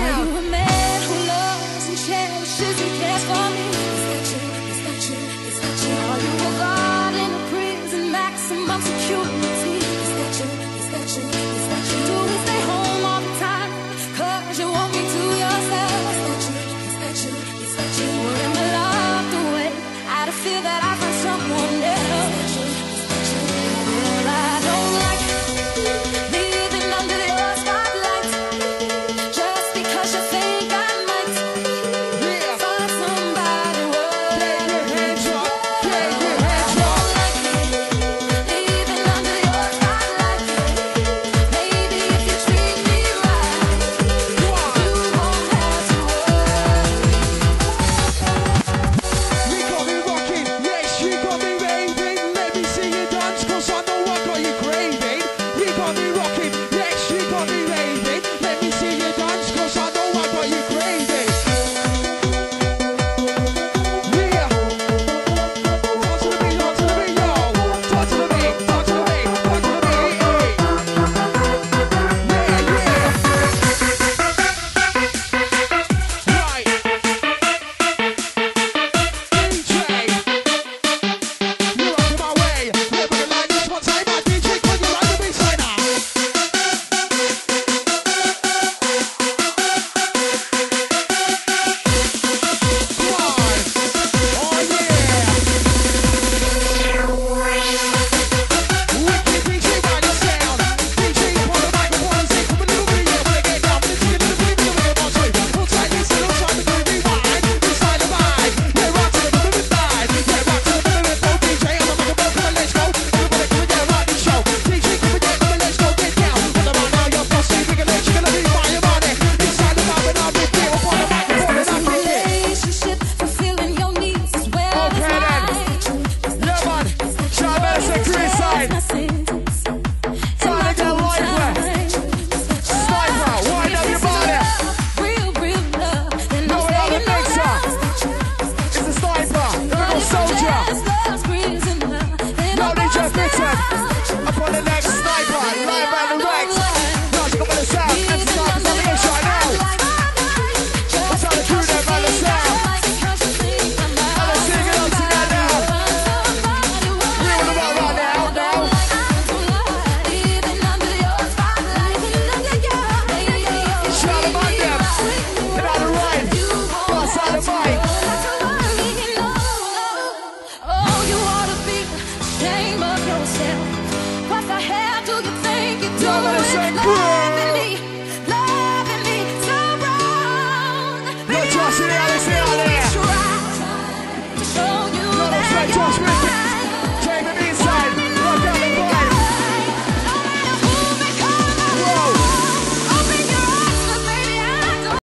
now. wanna say?